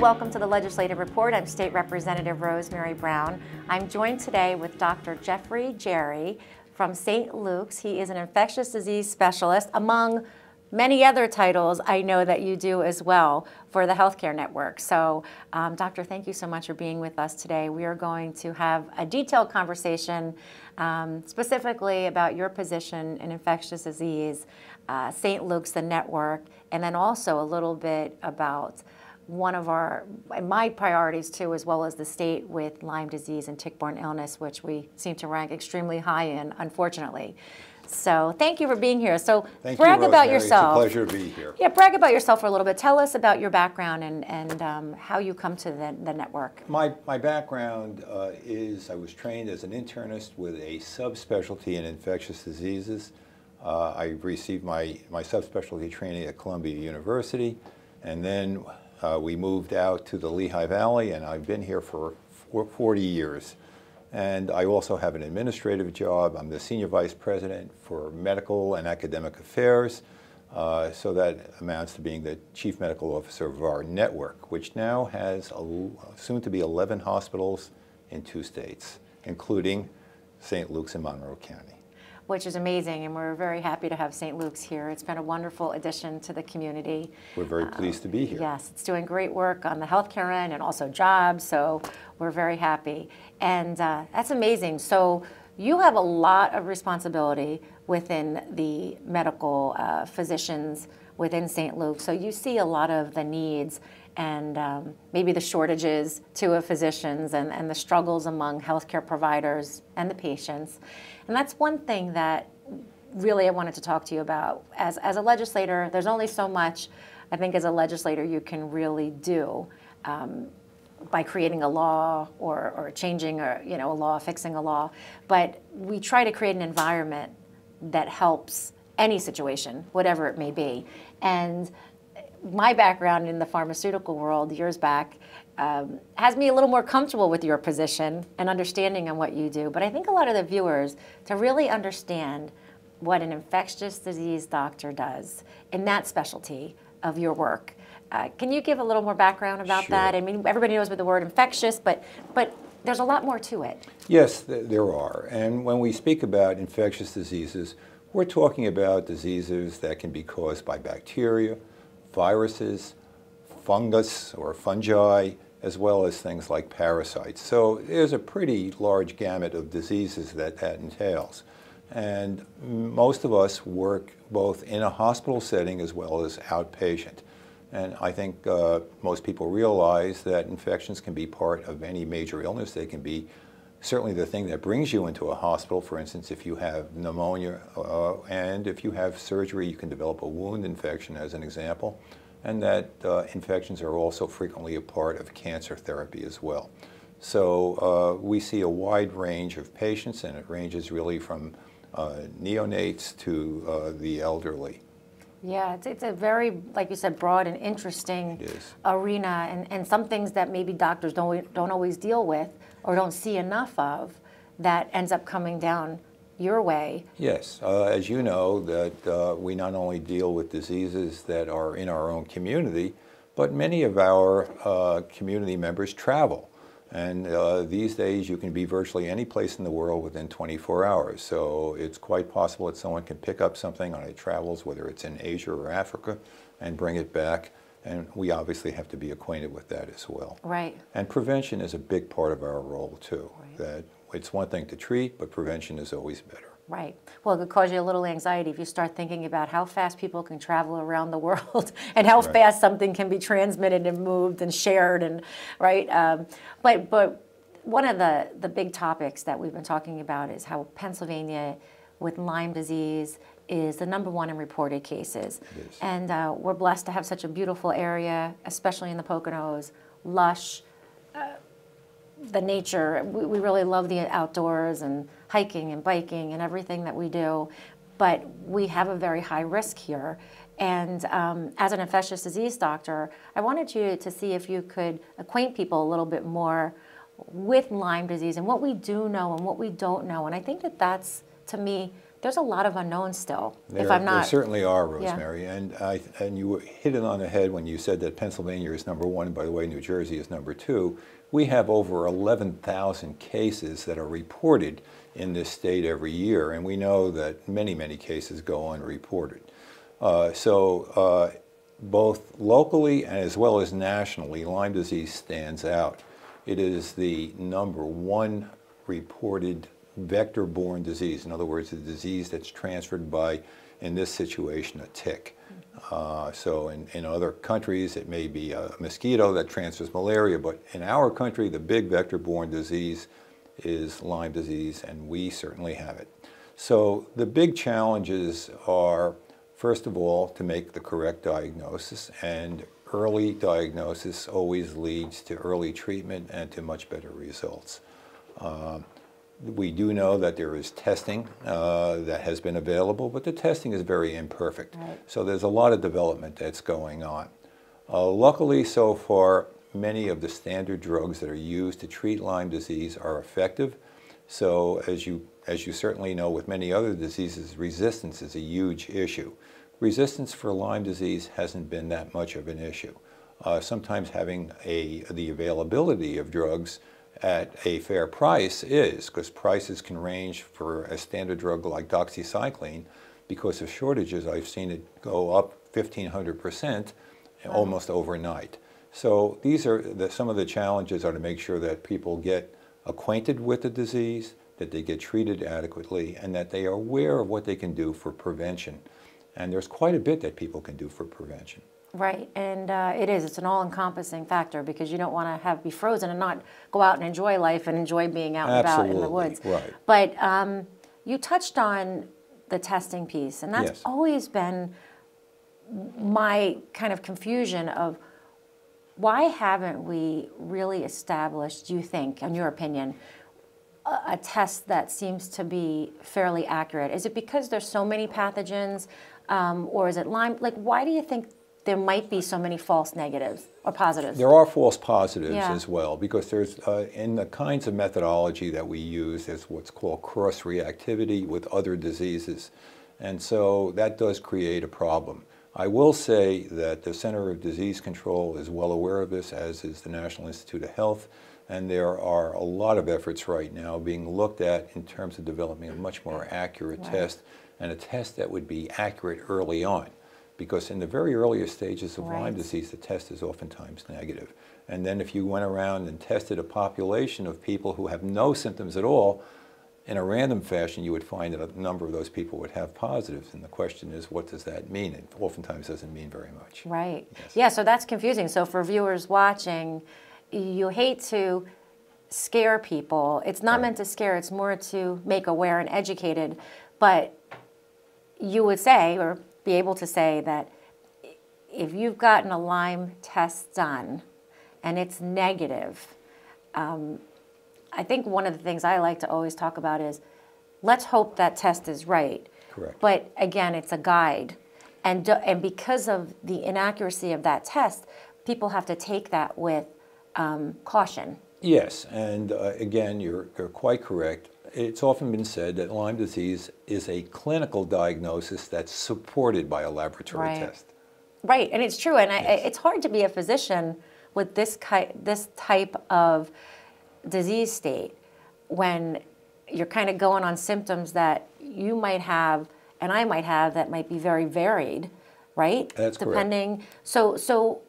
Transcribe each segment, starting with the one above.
welcome to the Legislative Report. I'm State Representative Rosemary Brown. I'm joined today with Dr. Jeffrey Jahre from St. Luke's. He is an infectious disease specialist, among many other titles I know that you do as well for the Healthcare Network. So, um, Doctor, thank you so much for being with us today. We are going to have a detailed conversation um, specifically about your position in infectious disease, uh, St. Luke's, the network, and then also a little bit about one of our, my priorities too, as well as the state with Lyme disease and tick-borne illness, which we seem to rank extremely high in, unfortunately. So thank you for being here. So Thank brag you, about Rosemary. yourself. It's a pleasure to be here. Yeah, brag about yourself for a little bit. Tell us about your background and, and um, how you come to the, the network. My, my background uh, is I was trained as an internist with a subspecialty in infectious diseases. Uh, I received my, my subspecialty training at Columbia University, and then uh, we moved out to the Lehigh Valley, and I've been here for 40 years. And I also have an administrative job. I'm the Senior Vice President for Medical and Academic Affairs. Uh, so that amounts to being the Chief Medical Officer of our network, which now has a, soon to be 11 hospitals in two states, including St. Luke's and Monroe County which is amazing, and we're very happy to have St. Luke's here. It's been a wonderful addition to the community. We're very um, pleased to be here. Yes, it's doing great work on the healthcare end and also jobs, so we're very happy. And uh, that's amazing. So you have a lot of responsibility within the medical uh, physicians within St. Luke, so you see a lot of the needs and um, maybe the shortages too of physicians and, and the struggles among healthcare providers and the patients. And that's one thing that really I wanted to talk to you about. As, as a legislator, there's only so much I think as a legislator you can really do um, by creating a law or, or changing a, you know, a law, fixing a law. But we try to create an environment that helps any situation, whatever it may be. And my background in the pharmaceutical world years back um, has me a little more comfortable with your position and understanding on what you do. But I think a lot of the viewers, to really understand what an infectious disease doctor does in that specialty of your work, uh, can you give a little more background about sure. that? I mean, everybody knows what the word infectious, but but there's a lot more to it. Yes, th there are. And when we speak about infectious diseases, we're talking about diseases that can be caused by bacteria, viruses, fungus or fungi, as well as things like parasites. So there's a pretty large gamut of diseases that that entails. And most of us work both in a hospital setting as well as outpatient. And I think uh, most people realize that infections can be part of any major illness. They can be certainly the thing that brings you into a hospital. For instance, if you have pneumonia uh, and if you have surgery, you can develop a wound infection as an example and that uh, infections are also frequently a part of cancer therapy as well. So uh, we see a wide range of patients, and it ranges really from uh, neonates to uh, the elderly. Yeah, it's, it's a very, like you said, broad and interesting arena, and, and some things that maybe doctors don't, don't always deal with or don't see enough of that ends up coming down your way. Yes, uh, as you know, that uh, we not only deal with diseases that are in our own community, but many of our uh, community members travel. And uh, these days, you can be virtually any place in the world within 24 hours. So it's quite possible that someone can pick up something on a travels, whether it's in Asia or Africa, and bring it back. And we obviously have to be acquainted with that as well. Right. And prevention is a big part of our role too. Right. That it's one thing to treat, but prevention is always better. Right. Well, it could cause you a little anxiety if you start thinking about how fast people can travel around the world and how right. fast something can be transmitted and moved and shared and right. Um, but but one of the the big topics that we've been talking about is how Pennsylvania, with Lyme disease, is the number one in reported cases, yes. and uh, we're blessed to have such a beautiful area, especially in the Poconos, lush. Uh, the nature. We, we really love the outdoors and hiking and biking and everything that we do, but we have a very high risk here. And um, as an infectious disease doctor, I wanted you to see if you could acquaint people a little bit more with Lyme disease and what we do know and what we don't know. And I think that that's, to me, there's a lot of unknowns still. There, if I'm there not, certainly are, Yeah. Rosemary, and I, and you hit it on the head when you said that Pennsylvania is number one. By the way, New Jersey is number two. We have over 11,000 cases that are reported in this state every year, and we know that many, many cases go unreported. Uh, so uh, both locally and as well as nationally, Lyme disease stands out. It is the number one reported vector-borne disease. In other words, a disease that's transferred by, in this situation, a tick. Uh, so in, in other countries, it may be a mosquito that transfers malaria, but in our country, the big vector-borne disease is Lyme disease, and we certainly have it. So the big challenges are, first of all, to make the correct diagnosis, and early diagnosis always leads to early treatment and to much better results. Um, we do know that there is testing uh, that has been available, but the testing is very imperfect. Right. So there's a lot of development that's going on. Uh, luckily, so far, many of the standard drugs that are used to treat Lyme disease are effective. So as you, as you certainly know with many other diseases, resistance is a huge issue. Resistance for Lyme disease hasn't been that much of an issue. Uh, sometimes having a, the availability of drugs at a fair price is, because prices can range for a standard drug like doxycycline. Because of shortages, I've seen it go up 1,500% almost overnight. So these are the, some of the challenges are to make sure that people get acquainted with the disease, that they get treated adequately, and that they are aware of what they can do for prevention. And there's quite a bit that people can do for prevention. right, and uh, it is. It's an all-encompassing factor because you don't want to have be frozen and not go out and enjoy life and enjoy being out and about in the woods. right. But um, you touched on the testing piece, and that's Yes. always been my kind of confusion of why haven't we really established, do you think, in your opinion, a, a test that seems to be fairly accurate? Is it because there's so many pathogens, um, or is it Lyme? Like, why do you think there might be so many false negatives or positives? There are false positives Yeah. as well because there's uh, in the kinds of methodology that we use there's what's called cross reactivity with other diseases and so that does create a problem. I will say that the Center of Disease Control is well aware of this as is the National Institute of Health and there are a lot of efforts right now being looked at in terms of developing a much more accurate Right. test and a test that would be accurate early on because in the very earliest stages of Lyme disease, the test is oftentimes negative. And then if you went around and tested a population of people who have no symptoms at all, in a random fashion, you would find that a number of those people would have positives. And the question is, what does that mean? It oftentimes doesn't mean very much. Right. Yes. Yeah, so that's confusing. So for viewers watching, you hate to scare people. It's not Right. meant to scare, it's more to make aware and educated. But you would say, or be able to say, that if you've gotten a Lyme test done and it's negative, um, I think one of the things I like to always talk about is let's hope that test is right. Correct. But again, it's a guide. And, do- and because of the inaccuracy of that test, people have to take that with um, caution. Yes, and uh, again, you're, you're quite correct. It's often been said that Lyme disease is a clinical diagnosis that's supported by a laboratory Right. test. Right, and it's true. And I, it's hard to be a physician with this, ki- this type of disease state when you're kind of going on symptoms that you might have and I might have that might be very varied, right? That's correct. Depending. So, so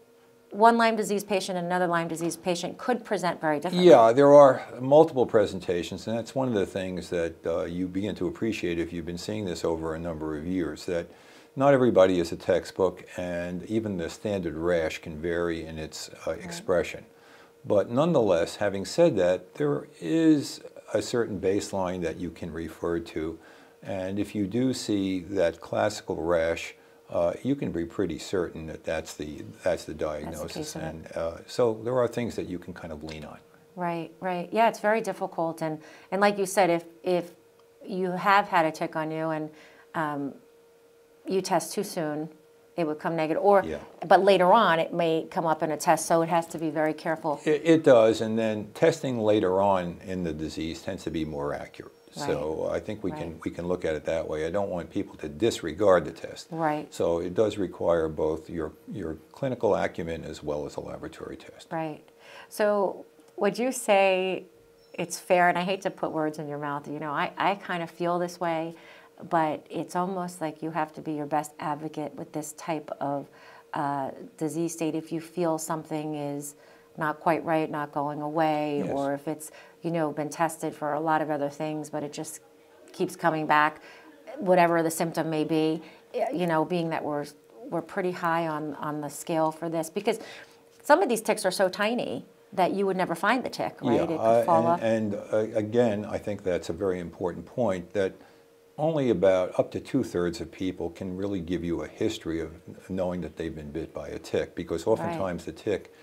one Lyme disease patient and another Lyme disease patient could present very differently. Yeah, there are multiple presentations, and that's one of the things that uh, you begin to appreciate if you've been seeing this over a number of years, that not everybody is a textbook, and even the standard rash can vary in its uh, expression. But nonetheless, having said that, there is a certain baseline that you can refer to, and if you do see that classical rash, uh, you can be pretty certain that that's the, that's the diagnosis. of it. and uh, so there are things that you can kind of lean on. Right, right. Yeah, it's very difficult, and and like you said, if if you have had a tick on you and um, you test too soon, it would come negative, or Yeah. but later on it may come up in a test, so it has to be very careful. It, it does, and then testing later on in the disease tends to be more accurate. So I think we can we can look at it that way. I don't want people to disregard the test. Right. So it does require both your your clinical acumen as well as a laboratory test. Right. So would you say it's fair, and I hate to put words in your mouth, you know, I, I kind of feel this way, but it's almost like you have to be your best advocate with this type of uh, disease state if you feel something is not quite right, not going away, Yes. or if it's, you know, been tested for a lot of other things, but it just keeps coming back, whatever the symptom may be, you know, being that we're, we're pretty high on, on the scale for this, because some of these ticks are so tiny that you would never find the tick, right? Yeah, it could uh, fall off. and, and uh, again, I think that's a very important point that only about up to two thirds of people can really give you a history of knowing that they've been bit by a tick because oftentimes the tick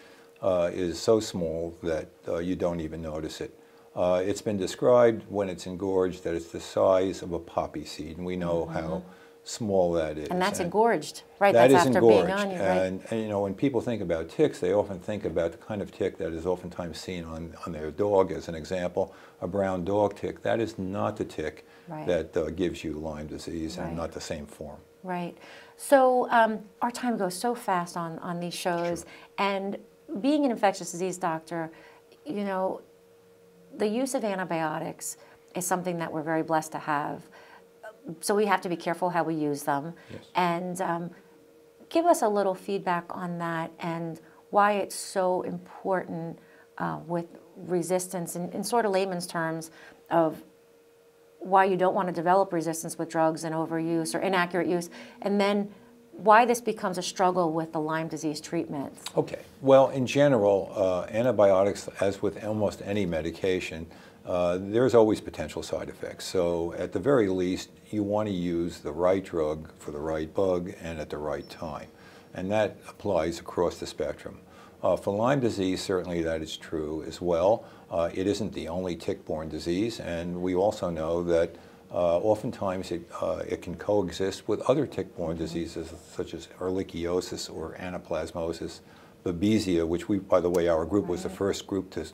uh, is so small that uh, you don't even notice it. Uh, it's been described when it's engorged that it's the size of a poppy seed, and we know how small that is. And that's engorged, right? That that's is after engorged. being on you, right? and, and, you know, when people think about ticks, they often think about the kind of tick that is oftentimes seen on, on their dog, as an example, a brown dog tick. That is not the tick Right. that uh, gives you Lyme disease Right. and not the same form. Right. So um, our time goes so fast on, on these shows. And being an infectious disease doctor, you know, the use of antibiotics is something that we're very blessed to have. So we have to be careful how we use them. Yes. And um, give us a little feedback on that and why it's so important uh, with resistance in, in sort of layman's terms of why you don't want to develop resistance with drugs and overuse or inaccurate use, and then why this becomes a struggle with the Lyme disease treatments. Okay. Well, in general, uh, antibiotics, as with almost any medication, uh, there's always potential side effects. So, at the very least, you want to use the right drug for the right bug and at the right time. And that applies across the spectrum. Uh, for Lyme disease, certainly that is true as well. Uh, it isn't the only tick-borne disease, and we also know that uh, oftentimes it, uh, it can coexist with other tick-borne diseases such as ehrlichiosis or anaplasmosis, babesia, which we, by the way, our group was the first group to,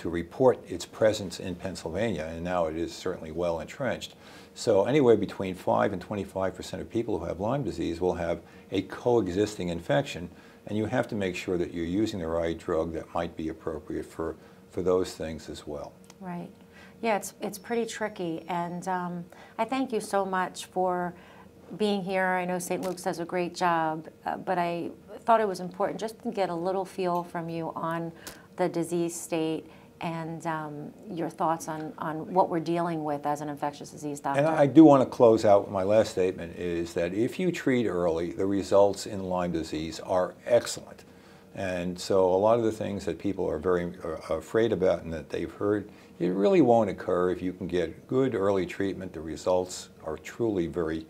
to report its presence in Pennsylvania, and now it is certainly well entrenched. So anywhere between 5 and 25 percent of people who have Lyme disease will have a coexisting infection, and you have to make sure that you're using the right drug that might be appropriate for, for those things as well. Right. Yeah, it's, it's pretty tricky. And um, I thank you so much for being here. I know St. Luke's does a great job, uh, but I thought it was important just to get a little feel from you on the disease state and um, your thoughts on, on what we're dealing with as an infectious disease doctor. And I do want to close out, my last statement is that if you treat early, the results in Lyme disease are excellent. And so a lot of the things that people are very uh, afraid about and that they've heard, it really won't occur if you can get good early treatment. The results are truly very,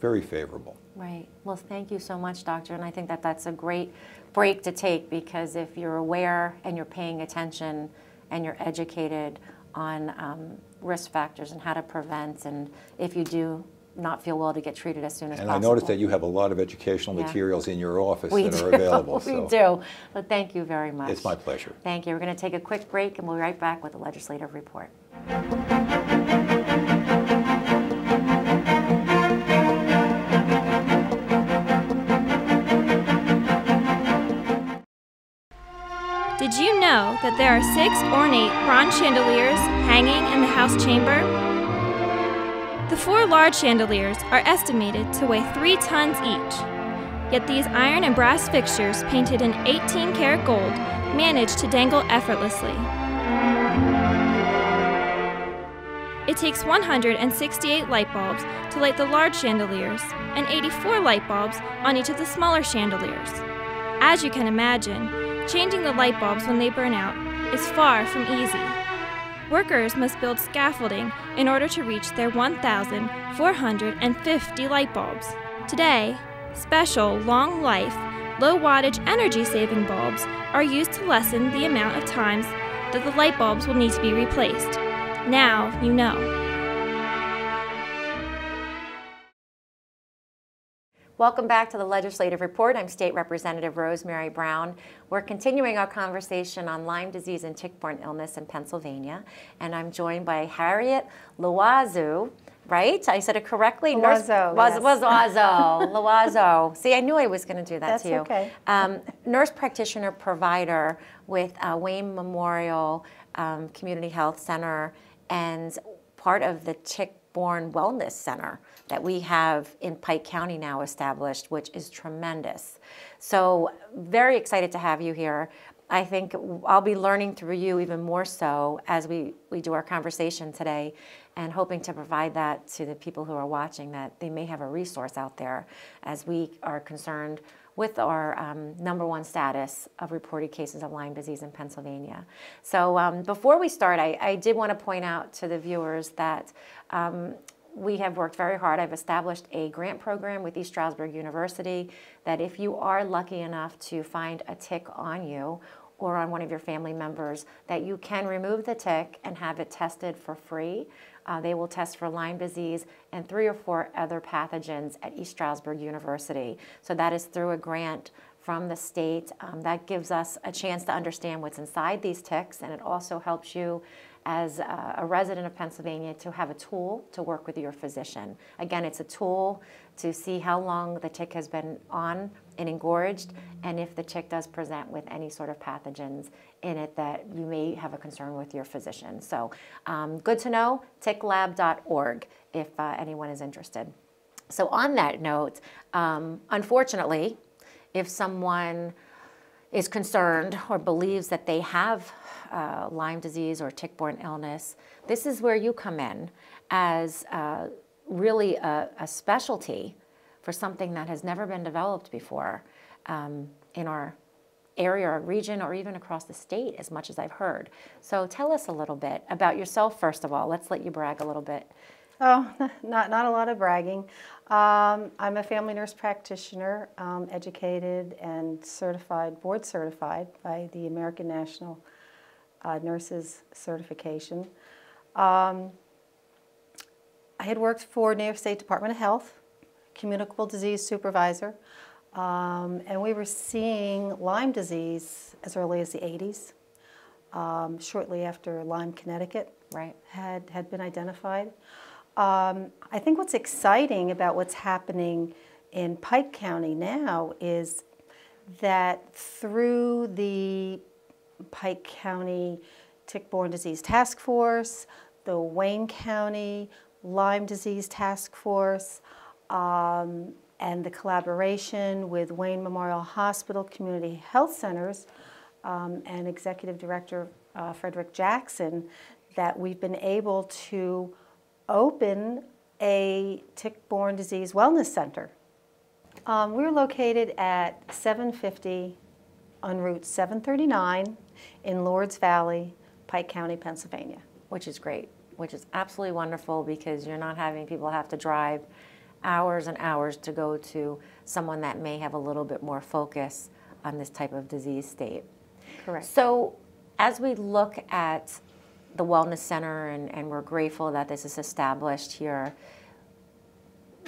very favorable. Right. Well, thank you so much, doctor. And I think that that's a great break to take because if you're aware and you're paying attention and you're educated on um, risk factors and how to prevent, and if you do not feel well, to get treated as soon as possible. And I noticed that you have a lot of educational Yeah. materials in your office we that do. are available. we so do. But thank you very much. It's my pleasure. Thank you. We're going to take a quick break and we'll be right back with the legislative report. Know that there are six ornate bronze chandeliers hanging in the House chamber? The four large chandeliers are estimated to weigh three tons each. Yet these iron and brass fixtures, painted in 18 karat gold, manage to dangle effortlessly. It takes 168 light bulbs to light the large chandeliers and 84 light bulbs on each of the smaller chandeliers. As you can imagine, changing the light bulbs when they burn out is far from easy. Workers must build scaffolding in order to reach their 1,450 light bulbs. Today, special long life, low wattage energy saving bulbs are used to lessen the amount of times that the light bulbs will need to be replaced. Now you know. Welcome back to the Legislative Report. I'm State Representative Rosemary Brown. We're continuing our conversation on Lyme disease and tick-borne illness in Pennsylvania, and I'm joined by Harriet Loiseau. Right? I said it correctly. Loiseau, was, yes. was Loiseau. Loiseau. See, I knew I was going to do that That's to you. okay. Um, nurse practitioner provider with uh, Wayne Memorial um, Community Health Center and part of the Tick-Borne Wellness Center that we have in Pike County now established, which is tremendous. So very excited to have you here. I think I'll be learning through you even more so as we, we do our conversation today and hoping to provide that to the people who are watching that they may have a resource out there as we are concerned with our um, number one status of reported cases of Lyme disease in Pennsylvania. So um, before we start, I, I did want to point out to the viewers that um, we have worked very hard. I've established a grant program with East Stroudsburg University that if you are lucky enough to find a tick on you or on one of your family members, that you can remove the tick and have it tested for free. Uh, they will test for Lyme disease and three or four other pathogens at East Stroudsburg University. So that is through a grant from the state. Um, that gives us a chance to understand what's inside these ticks, and it also helps you as a, a resident of Pennsylvania to have a tool to work with your physician. Again, it's a tool to see how long the tick has been on and engorged, and if the tick does present with any sort of pathogens in it that you may have a concern with your physician. So, um, good to know, ticklab.org if uh, anyone is interested. So, on that note, um, unfortunately, if someone is concerned or believes that they have uh, Lyme disease or tick-borne illness, this is where you come in as uh, really a, a, specialty for something that has never been developed before um, in our area or region or even across the state as much as I've heard. So tell us a little bit about yourself first of all. Let's let you brag a little bit. Oh, not, not a lot of bragging. Um, I'm a family nurse practitioner, um, educated and certified, board certified by the American National uh, Nurses Certification. Um, I had worked for New York State Department of Health, communicable disease supervisor, um, and we were seeing Lyme disease as early as the 80s, um, shortly after Lyme, Connecticut right. had, had been identified. Um, I think what's exciting about what's happening in Pike County now is that through the Pike County Tick-Borne Disease Task Force, the Wayne County Lyme Disease Task Force, um, and the collaboration with Wayne Memorial Hospital Community Health Centers um, and Executive Director uh, Frederick Jackson, that we've been able to open a tick-borne disease wellness center. Um, we're located at 750 on Route 739 in Lords Valley, Pike County, Pennsylvania. Which is great, which is absolutely wonderful because you're not having people have to drive hours and hours to go to someone that may have a little bit more focus on this type of disease state. Correct. So as we look at the Wellness Center and, and we're grateful that this is established here,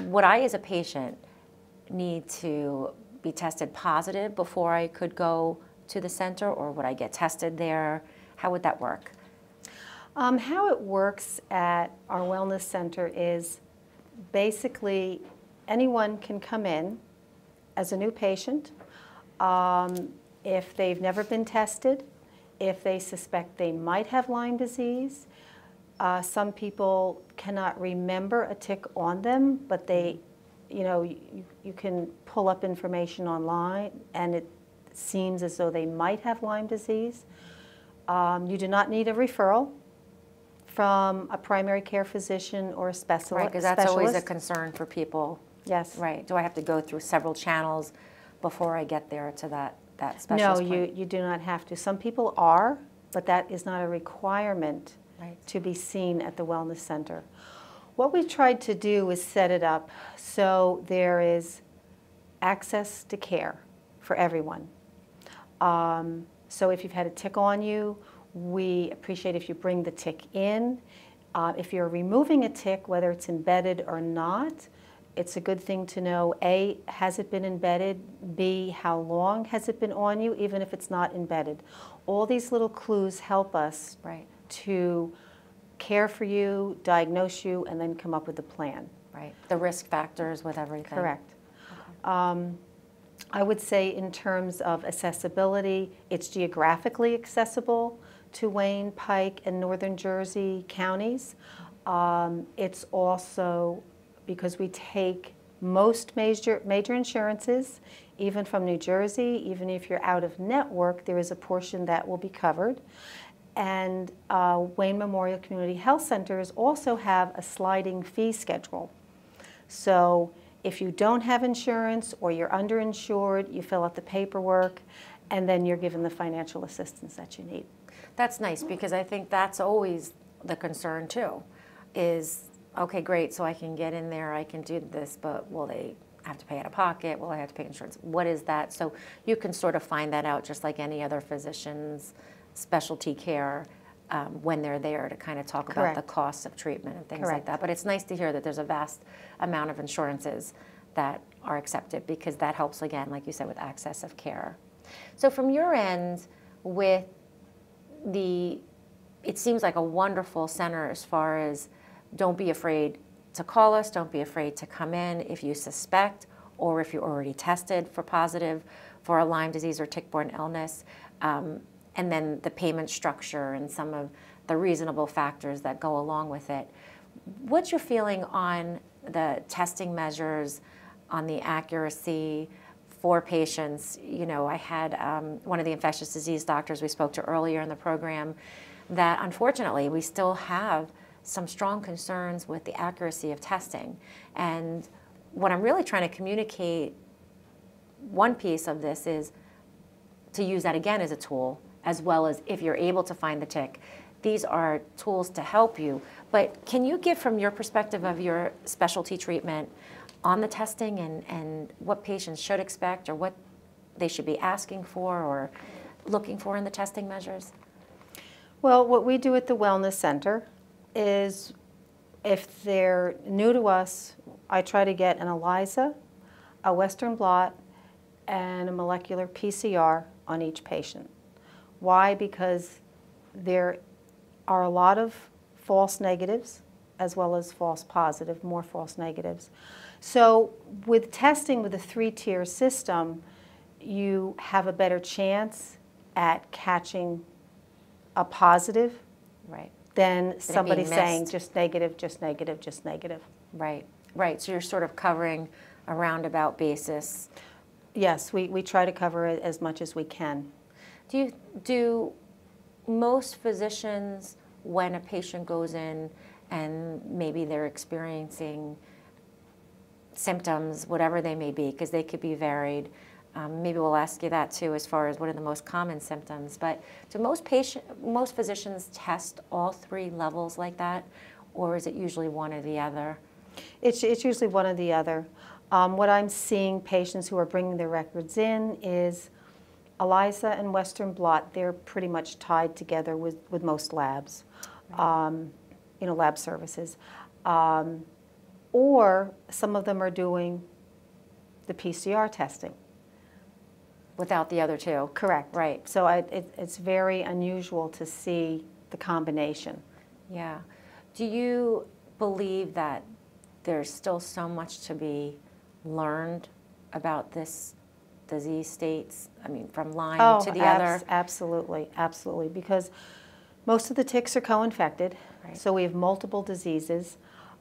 would I as a patient need to be tested positive before I could go to the center or would I get tested there? How would that work? Um, how it works at our wellness center is basically anyone can come in as a new patient. Um, if they've never been tested, if they suspect they might have Lyme disease, uh, some people cannot remember a tick on them, but they, you know, you, you can pull up information online and it seems as though they might have Lyme disease. Um, you do not need a referral from a primary care physician or a specialist. Right, because that's always a concern for people. Yes. Right. Do I have to go through several channels before I get there to that, that No, specialist you, you do not have to. Some people are, but that is not a requirement Right. to be seen at the Wellness Center. What we tried to do is set it up so there is access to care for everyone. Um, so if you've had a tick on you, we appreciate if you bring the tick in. Uh, if you're removing a tick, whether it's embedded or not, it's a good thing to know A, has it been embedded? B, how long has it been on you, even if it's not embedded? All these little clues help us Right, to care for you, diagnose you, and then come up with a plan. right. The risk factors with everything. Correct. Um, I would say in terms of accessibility, it's geographically accessible to Wayne, Pike, and Northern Jersey counties. Um, It's also, because we take most major, major insurances, even from New Jersey, even if you're out of network, there is a portion that will be covered. And uh, Wayne Memorial Community Health Centers also have a sliding fee schedule. So if you don't have insurance or you're underinsured, you fill out the paperwork, and then you're given the financial assistance that you need. That's nice because I think that's always the concern too, is, okay, great, so I can get in there, I can do this, but will they have to pay out of pocket? Will I have to pay insurance? What is that? So you can sort of find that out just like any other physician's specialty care um, when they're there to kind of talk about the Correct. costs of treatment and things like that. But it's nice to hear that there's a vast amount of insurances that are accepted because that helps, again, like you said, with access of care. So from your end, with the it seems like a wonderful center as far as don't be afraid to call us, don't be afraid to come in if you suspect or if you're already tested for positive for a Lyme disease or tick-borne illness. Um, and then the payment structure and some of the reasonable factors that go along with it. What's your feeling on the testing measures, on the accuracy for patients? You know, I had um, one of the infectious disease doctors we spoke to earlier in the program that unfortunately we still have some strong concerns with the accuracy of testing. And what I'm really trying to communicate, one piece of this is to use that again as a tool, as well as if you're able to find the tick. These are tools to help you. But can you give from your perspective of your specialty treatment on the testing and, and what patients should expect or what they should be asking for or looking for in the testing measures? Well, what we do at the Wellness Center is if they're new to us, I try to get an ELISA, a Western blot, and a molecular PCR on each patient. Why? Because there are a lot of false negatives as well as false positive, more false negatives. So with testing with a three-tier system, you have a better chance at catching a positive Right, than somebody saying just negative, just negative, just negative. right, right. So you're sort of covering a roundabout basis. Yes, we, we try to cover it as much as we can. Do you, do most physicians, when a patient goes in and maybe they're experiencing symptoms, whatever they may be, because they could be varied, um, maybe we'll ask you that too, as far as what are the most common symptoms. But do most patient, most physicians test all three levels like that, or is it usually one or the other? It's, it's usually one or the other. Um, what I'm seeing patients who are bringing their records in is ELISA and Western blot, they're pretty much tied together with, with most labs, um, you know, lab services. Um, or some of them are doing the PCR testing. Without the other two? Correct. Right. So I, it, it's very unusual to see the combination. Yeah. Do you believe that there's still so much to be learned about this disease states? I mean, from Lyme oh, to the abs- other? Absolutely, absolutely, because most of the ticks are co-infected, Right. so we have multiple diseases.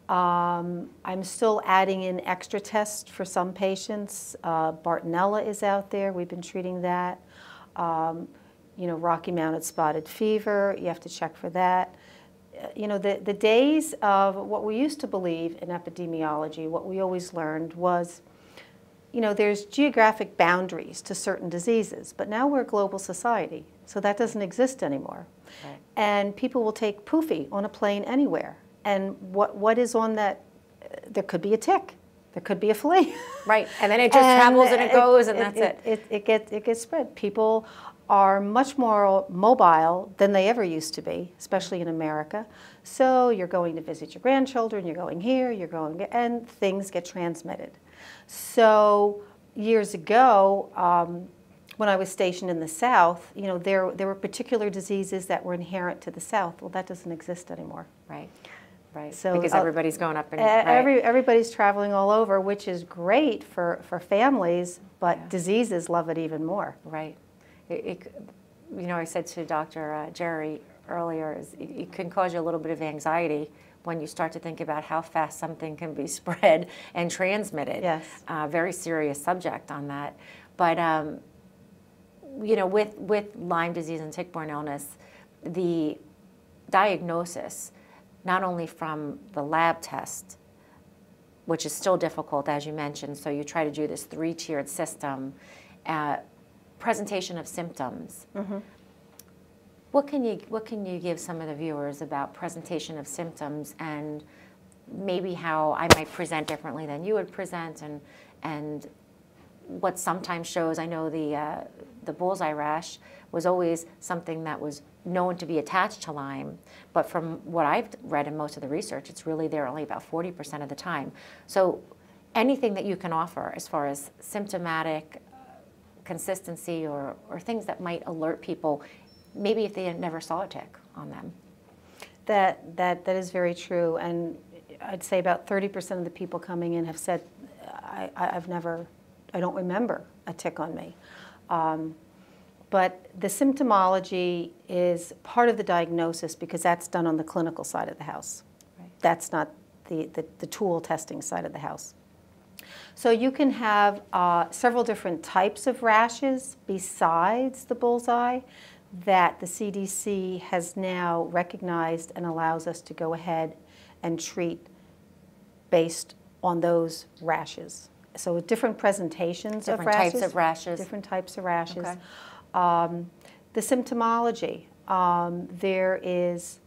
Um, I'm still adding in extra tests for some patients. Uh, Bartonella is out there, we've been treating that. Um, you know, Rocky Mountain spotted fever, you have to check for that. Uh, You know, the, the days of what we used to believe in epidemiology, what we always learned was you know, there's geographic boundaries to certain diseases, but now we're a global society, so that doesn't exist anymore. Right. And people will take poofy on a plane anywhere. And what, what is on that? There could be a tick, there could be a flea. Right, and then it just travels and it goes and that's it. It, it, gets, it gets spread. People are much more mobile than they ever used to be, especially in America. So you're going to visit your grandchildren, you're going here, you're going, and things get transmitted. So years ago, um, when I was stationed in the South, you know, there, there were particular diseases that were inherent to the South. Well, that doesn't exist anymore. Right, right. So, because uh, everybody's going up and right. Every, everybody's traveling all over, which is great for, for families, but Yeah. diseases love it even more. Right. It, it, you know, I said to Dr. Uh, Jahre earlier, is it, it can cause you a little bit of anxiety when you start to think about how fast something can be spread and transmitted. Yes. Uh, very serious subject on that. But, um, you know, with, with Lyme disease and tick-borne illness, the diagnosis, not only from the lab test, which is still difficult, as you mentioned. So you try to do this three-tiered system. Uh, presentation of symptoms. What can you What can you give some of the viewers about presentation of symptoms and maybe how I might present differently than you would present, and and what sometimes shows. I know the uh, the bullseye rash was always something that was known to be attached to Lyme, but from what I've read in most of the research, it's really there only about 40% of the time. So anything that you can offer as far as symptomatic uh, consistency or, or things that might alert people, maybe if they never saw a tick on them. That, that, that is very true. And I'd say about 30% of the people coming in have said, I, I've never, I don't remember a tick on me. Um, but the symptomology is part of the diagnosis because that's done on the clinical side of the house. Right. That's not the, the, the tool testing side of the house. So you can have uh, several different types of rashes besides the bullseye that the CDC has now recognized and allows us to go ahead and treat based on those rashes. So different presentations of rashes. Different types of rashes. Different types of rashes. Okay. Um, the symptomology, um, there is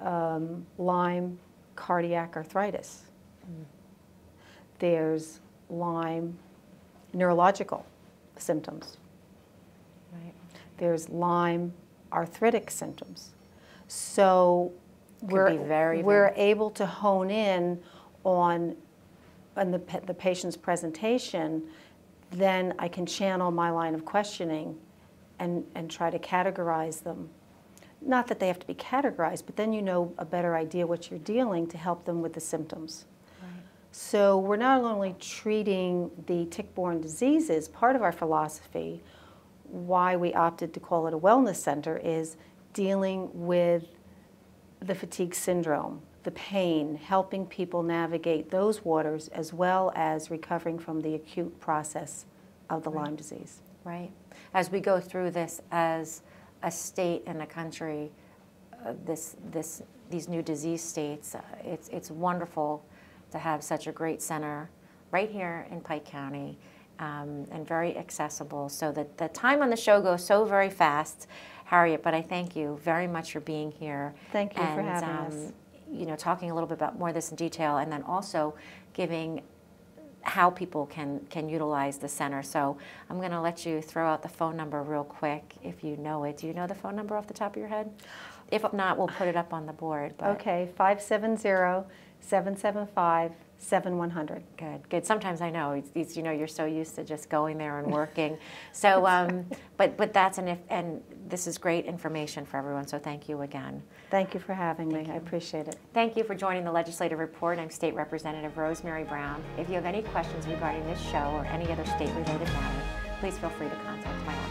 um, Lyme cardiac arthritis. There's Lyme neurological symptoms. Right. There's Lyme arthritic symptoms. So Could we're, very, we're very- able to hone in on, on the, the patient's presentation, then I can channel my line of questioning and, and try to categorize them. Not that they have to be categorized, but then you know a better idea what you're dealing to help them with the symptoms. So we're not only treating the tick-borne diseases, part of our philosophy, why we opted to call it a wellness center, is dealing with the fatigue syndrome, the pain, helping people navigate those waters, as well as recovering from the acute process of the Lyme disease. Right. As we go through this as a state and a country, uh, this, this, these new disease states, uh, it's, it's wonderful to have such a great center right here in Pike County um, and very accessible. So that the time on the show goes so very fast, Harriet, but I thank you very much for being here. Thank you for having um, us. You know, talking a little bit about more of this in detail and then also giving how people can, can utilize the center. So I'm going to let you throw out the phone number real quick if you know it. Do you know the phone number off the top of your head? If not, we'll put it up on the board. But Okay, 570-775-7100. Good, good. Sometimes I know, it's, it's, you know, you're so used to just going there and working. So, um, but, but that's, an if, and this is great information for everyone, so thank you again. Thank you for having me. I appreciate it. Thank you for joining the Legislative Report. I'm State Representative Rosemary Brown. If you have any questions regarding this show or any other state-related matter, please feel free to contact my office.